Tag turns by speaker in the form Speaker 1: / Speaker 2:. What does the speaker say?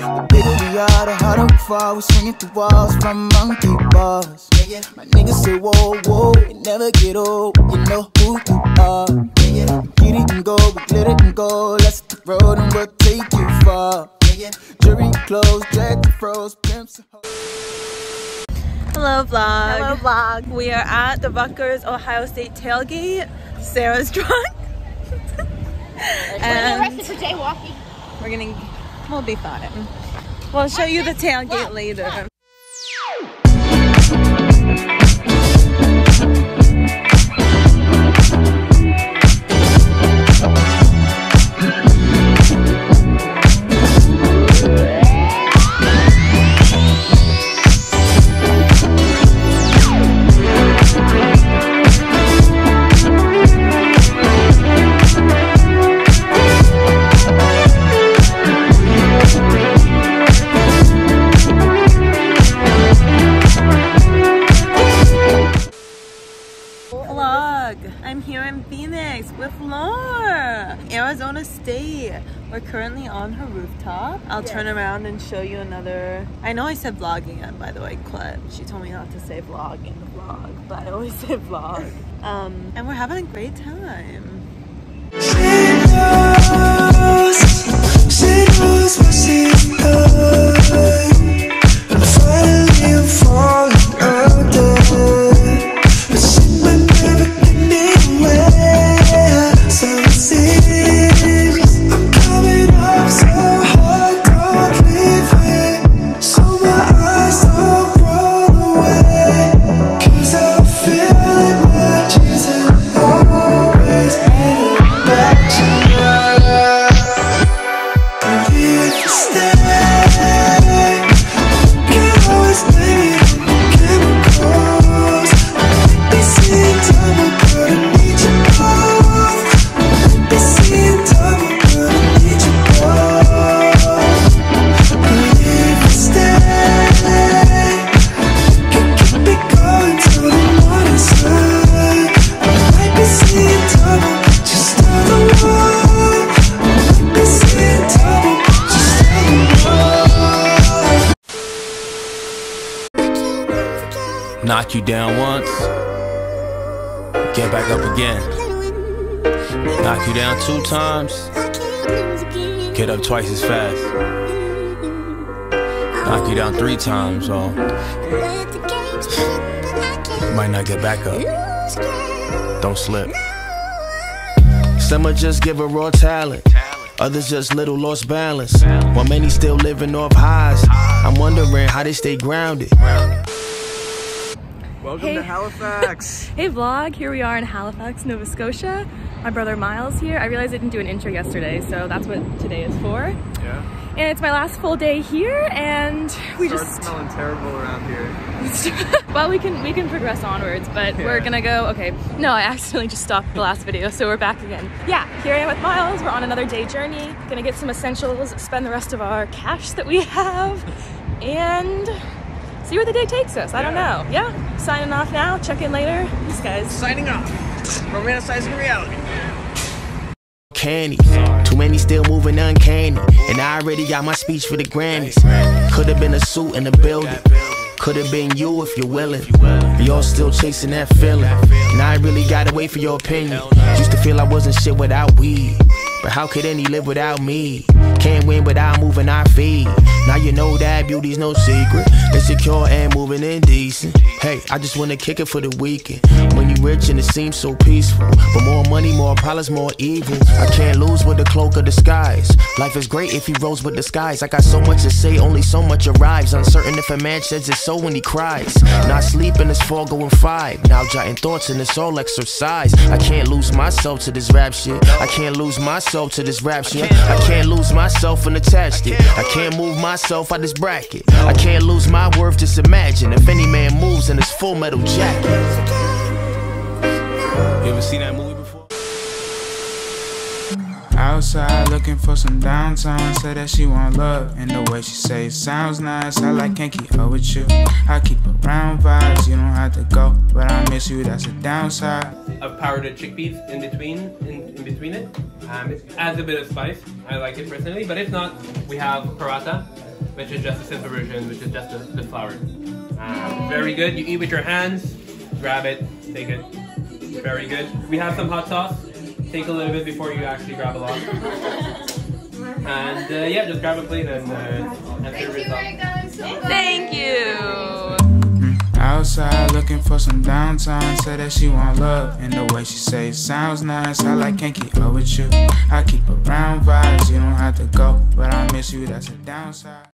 Speaker 1: The bigger we are, the harder we fall. We swinging through walls from monkey bars. My niggas say whoa, whoa, it never get old. You know who you are. Get it and go, we glitter and go. Let's hit the road and we'll take you far. Jury closed, jack the froze, pimps.
Speaker 2: Hello vlog.
Speaker 3: Hello, vlog.
Speaker 2: We are at the Rutgers Ohio State tailgate. Sarah's drunk. And
Speaker 3: arrested for jaywalking.
Speaker 2: we're gonna, we'll be fine. We'll show you the tailgate later. Here in Phoenix with Laura. Arizona State. We're currently on her rooftop. I'll turn around and show you another. I know I said vlog again, by the way, clip. She told me not to say vlog in the vlog, but I always say vlog. Um, and we're having a great time.
Speaker 4: She knows, she knows
Speaker 5: Knock you down once, get back up again. Knock you down two times, get up twice as fast. Knock you down three times, you might not get back up. Don't slip. Some will just give a raw talent. Others just little lost balance. While many still living off highs. I'm wondering how they stay grounded.
Speaker 6: Welcome
Speaker 3: Hey.
Speaker 6: to Halifax.
Speaker 3: Hey vlog, here we are in Halifax, Nova Scotia. My brother Miles here. I realized I didn't do an intro yesterday, so that's what today is for.
Speaker 6: yeah.
Speaker 3: And it's my last full day here, and we
Speaker 6: Starts
Speaker 3: just
Speaker 6: smelling terrible around here.
Speaker 3: well, we can we can progress onwards, but we're gonna go. Okay, no, I accidentally just stopped the last video, so we're back again. Yeah, here I am with Miles. We're on another day journey. Gonna get some essentials, spend the rest of our cash that we have, and see where the day takes us. I don't know. Yeah, signing off now. Check in later. These guys.
Speaker 6: Signing off. Romanticizing reality.
Speaker 5: candy. Too many still moving uncanny. And I already got my speech for the Grammys. Could have been a suit in the building. Could have been you if you're willing. But Y'all still chasing that feeling. And I really gotta wait for your opinion. Used to feel I wasn't shit without weed. But how could any live without me? Can't win without moving our feet. Now you know that beauty's no secret. Insecure and moving indecent. Hey, I just wanna kick it for the weekend. When you rich and it seems so peaceful. But more money, more problems, more evil. I can't lose with the cloak of disguise. Life is great if he rose with disguise. I got so much to say, only so much arrives. Uncertain if a man says his so when he cries. Not sleeping, it's four going five. Now jotting thoughts and it's all exercise. I can't lose myself to this rap shit. I can't lose myself to this rap shit. I can't lose myself and attached it. I can't move myself out this bracket. I can't lose my worth, just imagine if any man moves in his full metal jacket. You ever seen that movie before?
Speaker 7: Outside looking for some downtime. Say that she want love. And the way she say it sounds nice. I like can't keep up with you. I keep around vibes. You don't have to go. But I miss you, that's a downside.
Speaker 8: I've powdered chickpeas in between in, in between it. Um, it adds a bit of spice. I like it personally, but if not, we have paratha, which is just a simple version, which is just the, the flour. Um, very good. You eat with your hands. Grab it, take it. Very good. We have some hot sauce. Take a little bit before you actually grab a lot. And uh, yeah, just grab a plate and, uh, and serve it up.
Speaker 3: Thank you.
Speaker 7: Outside looking for some downtime. Say that she want love. And the way she say it sounds nice. I like can't keep up with you. I keep around vibes. You don't have to go. But I miss you, that's a downside.